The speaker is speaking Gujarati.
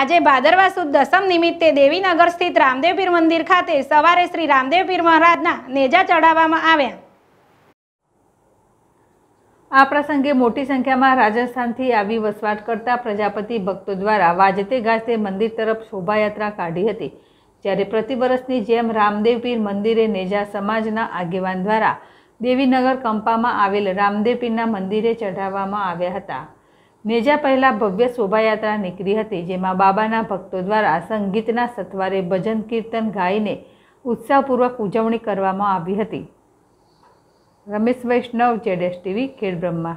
આજે ભાદરવા સુદ દસમ નિમિત્તે દેવીનગર સ્થિત રામદેવ પીર મંદિર ખાતે સવારે શ્રી રામદેવ પીર મહારાજના નેજા ચડાવવામાં આવ્યા. આ પ્રસંગે મોટી સંખ્યામાં રાજસ્થાનથી આવી વસવાટ કરતા પ્રજાપતિ ભક્તો દ્વારા વાજતે ગાજતે મંદિર તરફ શોભાયાત્રા કાઢી હતી, જ્યારે પ્રતિવરસની જેમ રામદેવ પીર મંદિરે નેજા સમાજના આગેવાન દ્વારા દેવીનગર કંપામાં આવેલ રામદેવ પીરના મંદિરે ચઢાવવામાં આવ્યા હતા. નેજા પહેલાં ભવ્ય શોભાયાત્રા નીકળી હતી, જેમાં બાબાના ભક્તો દ્વારા સંગીતના સથવારે ભજન કીર્તન ગાઈને ઉત્સાહપૂર્વક ઉજવણી કરવામાં આવી હતી. રમેશ વૈષ્ણવ, જેડેશ ટીવી, ખેડબ્રહ્મા.